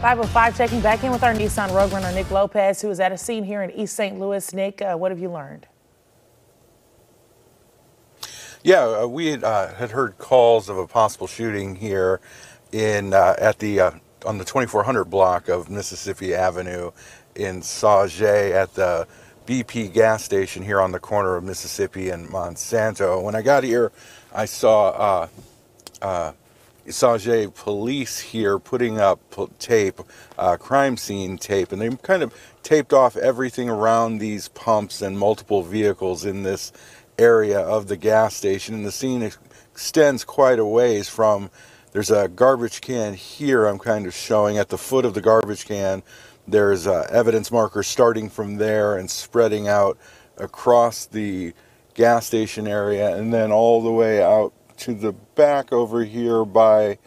505 checking back in with our Nissan Rogue Runner Nick Lopez, who is at a scene here in East St. Louis. Nick, uh, what have you learned? Yeah, uh, we had, uh, had, heard calls of a possible shooting here in uh, at the uh, on the 2400 block of Mississippi Avenue in Sauget at the BP gas station here on the corner of Mississippi and Monsanto. When I got here, I saw uh, police here putting up tape, uh, crime scene tape, and they kind of taped off everything around these pumps and multiple vehicles in this area of the gas station. And the scene ex extends quite a ways from there's a garbage can here I'm kind of showing at the foot of the garbage can. There's evidence markers starting from there and spreading out across the gas station area and then all the way out to the back over here by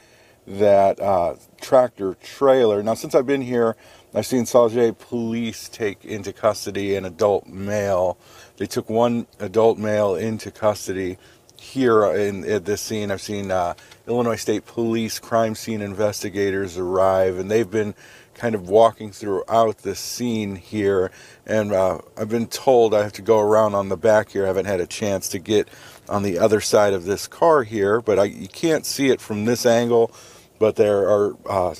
that uh, tractor trailer. Now, since I've been here, I've seen Sauget police take into custody an adult male. They took one adult male into custody here in at this scene. I've seen uh, Illinois State Police crime scene investigators arrive, and they've been kind of walking throughout the scene here. And uh, I've been told I have to go around on the back here. I haven't had a chance to get on the other side of this car here, but I, you can't see it from this angle. But there are uh,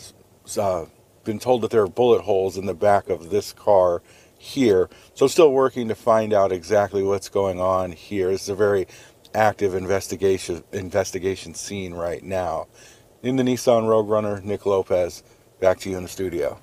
uh, been told that there are bullet holes in the back of this car here. So still working to find out exactly what's going on here. It's a very active investigation investigation scene right now. In the Nissan Rogue Runner, Nick Lopez. Back to you in the studio.